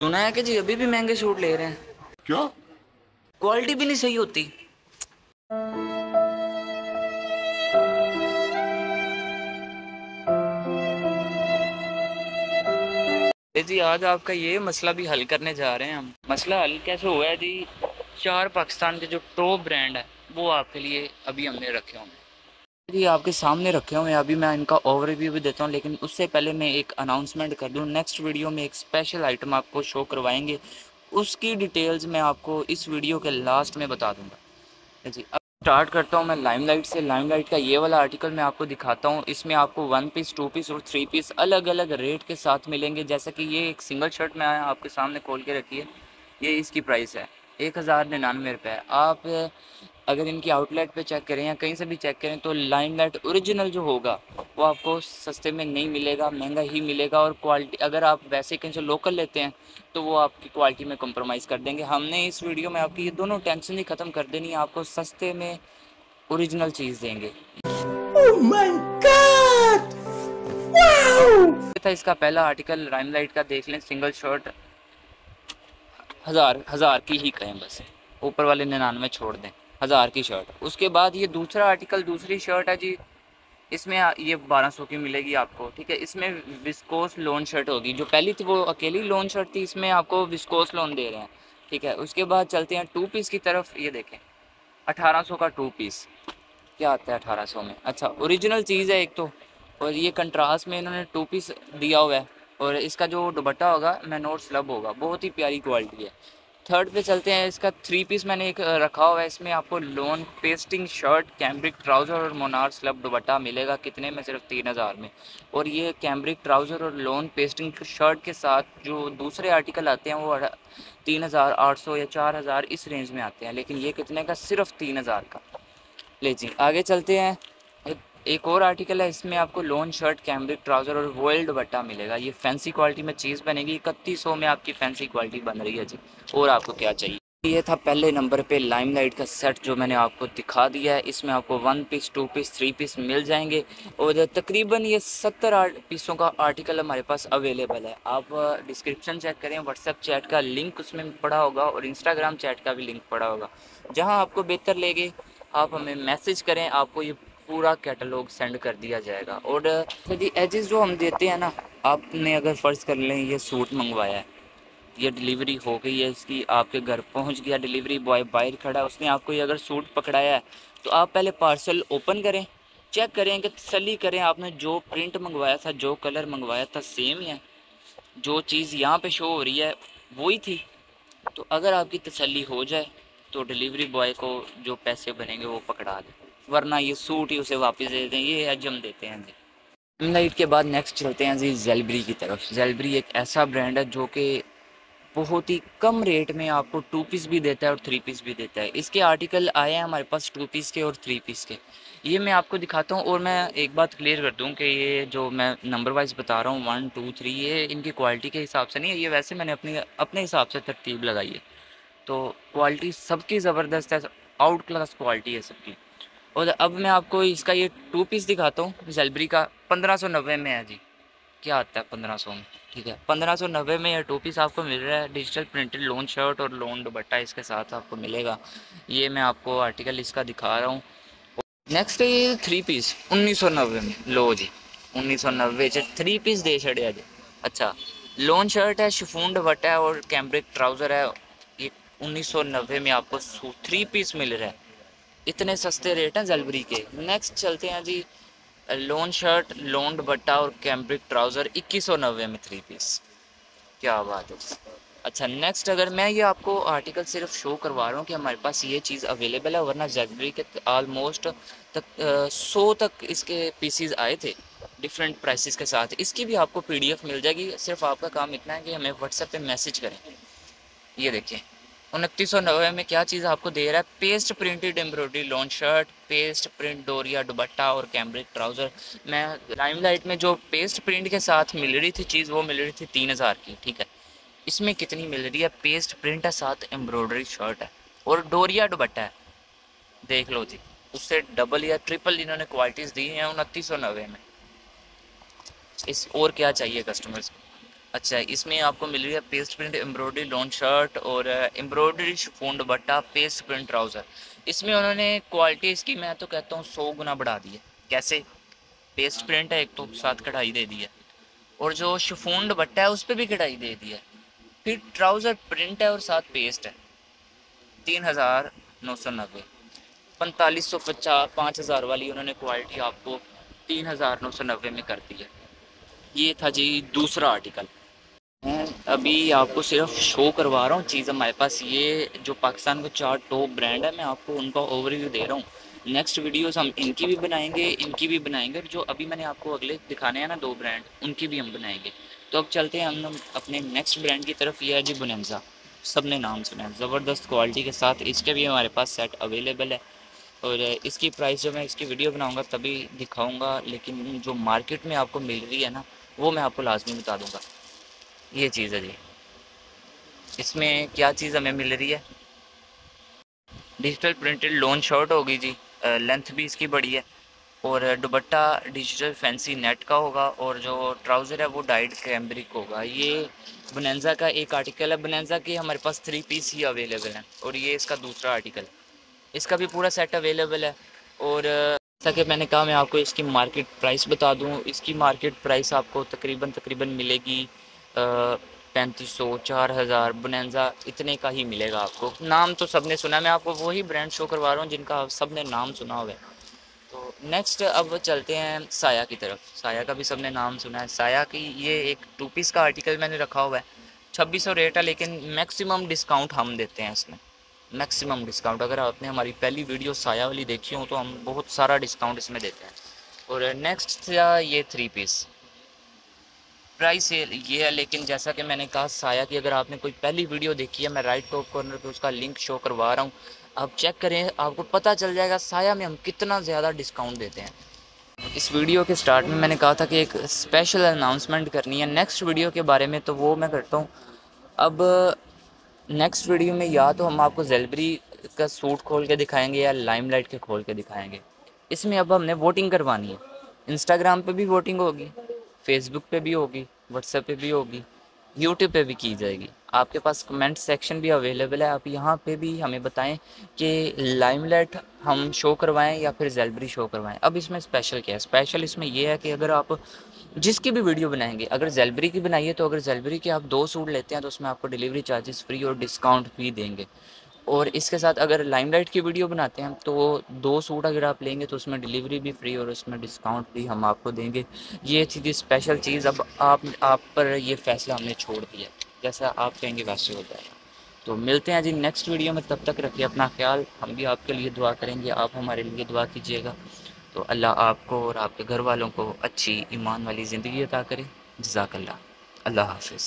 सुना है कि जी अभी भी महँगे सूट ले रहे हैं। क्या? क्वालिटी भी नहीं सही होती। जी आज आपका ये मसला भी हल करने जा रहे हैं हम। मसला हल कैसे हुआ है जी? चार पाकिस्तान के जो टॉप ब्रांड है वो आपके लिए अभी हमने रखे होंगे। जी, आपके सामने रखे हुए हैं। अभी मैं इनका ओवरव्यू भी देता हूँ, लेकिन उससे पहले मैं एक अनाउंसमेंट कर दूँ। नेक्स्ट वीडियो में एक स्पेशल आइटम आपको शो करवाएँगे। उसकी डिटेल्स मैं आपको इस वीडियो के लास्ट में बता दूँगा। जी, अब स्टार्ट करता हूँ मैं लाइमलाइट से। लाइमलाइट का ये वाला आर्टिकल मैं आपको दिखाता हूँ। इसमें आपको वन पीस टू पीस और थ्री पीस अलग अलग रेट के साथ मिलेंगे। जैसा कि ये एक सिंगल शर्ट में आया आपके सामने खोल के रखी है। ये इसकी प्राइस है। एक हज़ार निन्यानवे रुपये आप अगर इनकी आउटलेट पे चेक करें या कहीं से भी चेक करें तो लाइमलाइट ओरिजिनल जो होगा वो आपको सस्ते में नहीं मिलेगा महँगा ही मिलेगा और क्वालिटी अगर आप वैसे कहीं से लोकल लेते हैं तो वो आपकी क्वालिटी में कम्प्रोमाइज़ कर देंगे। हमने इस वीडियो में आपकी ये दोनों टेंशन ही ख़त्म कर देनी है आपको सस्ते में ओरिजिनल चीज़ देंगे। Oh था इसका पहला आर्टिकल लाइमलाइट का देख लें सिंगल शर्ट हज़ार हज़ार की ही कहें बस। ऊपर वाले निन्यानवे छोड़ दें, हज़ार की शर्ट उसके बाद ये दूसरा आर्टिकल दूसरी शर्ट है जी। इसमें ये बारह सौ की मिलेगी आपको, ठीक है? इसमें विस्कोस लोन शर्ट होगी। जो पहली थी वो अकेली लोन शर्ट थी, इसमें आपको विस्कोस लोन दे रहे हैं, ठीक है? उसके बाद चलते हैं टू पीस की तरफ़, ये देखें। अठारह सौ का टू पीस क्या आता है अठारह सौ में? अच्छा ओरिजिनल चीज़ है एक तो और ये कंट्रास्ट में इन्होंने टू पीस दिया हुआ है। और इसका जो दुबट्टा होगा मैनोर स्लब होगा। बहुत ही प्यारी क्वालिटी है। थर्ड पे चलते हैं, इसका थ्री पीस मैंने एक रखा हुआ है। इसमें आपको lawn pasting shirt cambric trouser और मोनार स्लब दुबट्टा मिलेगा। कितने में? सिर्फ़ तीन हज़ार में। और ये कैम्ब्रिक ट्राउज़र और लोन पेस्टिंग शर्ट के साथ जो दूसरे आर्टिकल आते हैं, वो तीन हज़ार आठ सौ या चार हज़ार इस रेंज में आते हैं। लेकिन ये कितने का? सिर्फ़ तीन हज़ार का। ले जी, आगे चलते हैं। एक और आर्टिकल है, इसमें आपको लोन शर्ट कैम्ब्रिक ट्राउज़र और वर्ल्ड बट्टा मिलेगा। ये फैंसी क्वालिटी में चीज़ बनेगी, इकतीस सौ में आपकी फैंसी क्वालिटी बन रही है जी। और आपको क्या चाहिए? ये था पहले नंबर पे लाइमलाइट का सेट जो मैंने आपको दिखा दिया है। इसमें आपको one piece two piece three piece मिल जाएँगे। और तकरीबन ये सत्तर पीसों का आर्टिकल हमारे पास अवेलेबल है। आप डिस्क्रिप्शन चेक करें व्हाट्सएप चैट का लिंक उसमें पड़ा होगा और इंस्टाग्राम चैट का भी लिंक पड़ा होगा। जहाँ आपको बेहतर लेगे, आप हमें मैसेज करें, आपको ये पूरा कैटलॉग सेंड कर दिया जाएगा। और यदि एजेस जो हम देते हैं ना, आपने अगर फ़र्ज़ कर लें, ये सूट मंगवाया है। ये डिलीवरी हो गई है, इसकी आपके घर पहुँच गया डिलीवरी बॉय बाहर खड़ा है, उसने आपको ये अगर सूट पकड़ाया है तो आप पहले पार्सल ओपन करें चेक करें कि तसली करें, आपने जो प्रिंट मंगवाया था, जो कलर मंगवाया था सेम ही है। जो चीज़ यहाँ पे शो हो रही है, वही थी। तो अगर आपकी तसली हो जाए तो डिलीवरी बॉय को जो पैसे बनेंगे, वो पकड़ा दें। वरना ये सूट ही उसे वापस दे देते हैं ये हजम देते हैं जी। लाइट के बाद नेक्स्ट चलते हैं जी जेलबरी की तरफ़। जेलबरी एक ऐसा ब्रांड है जो कि बहुत ही कम रेट में आपको टू पीस भी देता है और थ्री पीस भी देता है। इसके आर्टिकल आए हैं हमारे पास टू पीस के और थ्री पीस के। ये मैं आपको दिखाता हूँ और मैं एक बात क्लियर कर दूँ कि ये जो मैं नंबर वाइज बता रहा हूँ वन टू थ्री ये इनकी क्वालिटी के हिसाब से नहीं है। ये वैसे मैंने अपनी, अपने हिसाब से तरतीब लगाई है। तो क्वालिटी सबकी ज़बरदस्त है आउट क्लास क्वालिटी है सबकी। और अब मैं आपको इसका ये टू पीस दिखाता हूँ जेलबरी का। पंद्रह सौ नब्बे में है जी। क्या आता है पंद्रह सौ में? ठीक है। पंद्रह सौ नब्बे में यह टू पीस आपको मिल रहा है। डिजिटल प्रिंटेड लोन शर्ट और लोन दुबट्टा इसके साथ आपको मिलेगा। ये मैं आपको आर्टिकल इसका दिखा रहा हूँ। नेक्स्ट ये थ्री पीस उन्नीस सौ नब्बे में। लो जी, उन्नीस सौ नब्बे थ्री पीस दे छड़िया जी अच्छा लोन शर्ट है शिफोन दुबट्टा है और कैम्ब्रिक ट्राउज़र है। ये उन्नीस सौ नब्बे में आपको थ्री पीस मिल रहा है। इतने सस्ते रेट हैं जलबरी के। नेक्स्ट चलते हैं जी लोन शर्ट लोन दुपट्टा और कैम्ब्रिक ट्राउज़र इक्कीस सौ नब्बे में थ्री पीस क्या बात है अच्छा नेक्स्ट अगर मैं ये आपको आर्टिकल सिर्फ़ शो करवा रहा हूँ कि हमारे पास ये चीज़ अवेलेबल है, वरना जेलबरी के आलमोस्ट तक सौ तक इसके पीसीज आए थे डिफरेंट प्राइसेस के साथ। इसकी भी आपको पीडीएफ मिल जाएगी। सिर्फ़ आपका काम इतना है कि हमें व्हाट्सएप पे मैसेज करें। ये देखिए। उनतीस सौ नब्बे में क्या चीज़ आपको दे रहा है? Paste printed embroidery long shirt paste print डोरिया दुबट्टा और कैम्ब्रिक ट्राउज़र मैं लाइमलाइट में जो पेस्ट प्रिंट के साथ मिल रही थी चीज़, वो मिल रही थी तीन हज़ार की, ठीक है? इसमें कितनी मिल रही है? पेस्ट प्रिंट है साथ एम्ब्रॉयडरी शर्ट है और डोरिया दुबट्टा है। देख लो जी, उससे डबल या ट्रिपल इन्होंने क्वालिटीज़ दी हैं उनतीस सौ नब्बे में। इस और क्या चाहिए कस्टमर्स को? अच्छा इसमें आपको मिल रही है paste print embroidery long shirt और एम्ब्रॉयडरी शिफोन दुपट्टा पेस्ट प्रिंट ट्राउज़र इसमें उन्होंने क्वालिटी इसकी, मैं तो कहता हूँ सौ गुना बढ़ा दी है। कैसे? पेस्ट प्रिंट है, एक तो साथ कढ़ाई दे दी है। और जो शिफोन दुपट्टा है, उस पर भी कढ़ाई दे दी है। फिर ट्राउज़र प्रिंट है और साथ पेस्ट है। तीन हज़ार नौ सौ नब्बे। पैंतालीस सौ पचास, पाँच हज़ार वाली उन्होंने क्वालिटी आपको तीन हज़ार नौ सौ नब्बे में कर दी है। ये था जी दूसरा आर्टिकल अभी आपको सिर्फ़ शो करवा रहा हूँ चीज़ हमारे पास। ये जो पाकिस्तान का चार टॉप ब्रांड है, मैं आपको उनका ओवरव्यू दे रहा हूँ। नेक्स्ट वीडियोस हम इनकी भी बनाएँगे, इनकी भी बनाएँगे जो अभी मैंने आपको अगले दिखाने हैं ना दो ब्रांड उनकी भी हम बनाएँगे। तो अब चलते हैं हम अपने नेक्स्ट ब्रांड की तरफ़। ये है जी बुनजा सबने नाम सुना है। ज़बरदस्त क्वालिटी के साथ इसके भी हमारे पास सेट अवेलेबल है। और इसकी प्राइस जब मैं इसकी वीडियो बनाऊँगा, तभी दिखाऊँगा, लेकिन जो मार्केट में आपको मिल रही है ना, वो मैं आपको लाजमी बता दूँगा। ये चीज़ है जी। इसमें क्या चीज़ हमें मिल रही है? डिजिटल प्रिंटेड लोन शर्ट होगी जी। लेंथ भी इसकी बड़ी है। और दुबट्टा डिजिटल फैंसी नेट का होगा और जो ट्राउज़र है वो डाइड कैम्ब्रिक होगा। ये बनेंजा का एक आर्टिकल है। बनेंजा के हमारे पास थ्री पीस ही अवेलेबल हैं। और ये इसका दूसरा आर्टिकल इसका भी पूरा सेट अवेलेबल है। और, जैसा कि मैंने कहा, मैं आपको इसकी मार्केट प्राइस बता दूँ। इसकी मार्केट प्राइस आपको तकरीबन तकरीबन मिलेगी पैंतीस सौ, चार हज़ार बनजा इतने का ही मिलेगा आपको। नाम तो सबने सुना मैं आपको वही ब्रांड शो करवा रहा हूँ जिनका सबने नाम सुना हुआ है। तो नेक्स्ट अब चलते हैं साया की तरफ़। साया का भी सबने नाम सुना है। साया की ये एक टू पीस का आर्टिकल मैंने रखा हुआ है। छब्बीस सौ रेट है, लेकिन मैक्सिमम डिस्काउंट हम देते हैं इसमें। मैक्सिमम डिस्काउंट अगर आपने हमारी पहली वीडियो साया वाली देखी हो तो हम बहुत सारा डिस्काउंट इसमें देते हैं। और नेक्स्ट था ये थ्री पीस प्राइस ये है, लेकिन जैसा कि मैंने कहा साया की अगर आपने कोई पहली वीडियो देखी है, मैं राइट टॉप कॉर्नर पे उसका लिंक शो करवा रहा हूँ। आप चेक करें, आपको पता चल जाएगा साया में हम कितना ज़्यादा डिस्काउंट देते हैं। इस वीडियो के स्टार्ट में मैंने कहा था कि एक स्पेशल अनाउंसमेंट करनी है। नेक्स्ट वीडियो के बारे में तो वो मैं करता हूँ। अब नेक्स्ट वीडियो में या तो हम आपको जेलबरी का सूट खोल के दिखाएँगे या लाइमलाइट के खोल के दिखाएँगे। इसमें अब हमने वोटिंग करवानी है। इंस्टाग्राम पे भी वोटिंग होगी। फेसबुक पे भी होगी व्हाट्सएप पे भी होगी यूट्यूब पे भी की जाएगी। आपके पास कमेंट सेक्शन भी अवेलेबल है, आप यहाँ पे भी हमें बताएँ कि लाइमलाइट हम शो करवाएँ या फिर जेलबरी शो करवाएँ। अब इसमें स्पेशल क्या है? स्पेशल इसमें यह है कि अगर आप जिसकी भी वीडियो बनाएँगे, अगर जेलबरी की बनाइए तो अगर जेलबरी के आप दो सूट लेते हैं तो उसमें आपको डिलीवरी चार्जेस फ्री और डिस्काउंट भी देंगे। और इसके साथ अगर लाइमलाइट की वीडियो बनाते हैं तो दो सूट अगर आप लेंगे तो उसमें डिलीवरी भी फ्री और उसमें डिस्काउंट भी हम आपको देंगे। ये थी स्पेशल चीज़, अब आप आप पर ये फ़ैसला हमने छोड़ दिया। जैसा आप कहेंगे वैसे हो जाएगा। तो मिलते हैं जी नेक्स्ट वीडियो में, तब तक रखिए अपना ख्याल। हम भी आपके लिए दुआ करेंगे, आप हमारे लिए दुआ कीजिएगा। तो अल्लाह आपको और आपके घर वालों को अच्छी ईमान वाली ज़िंदगी अता करे। जजाकल्ला अल्लाह हाफिज़।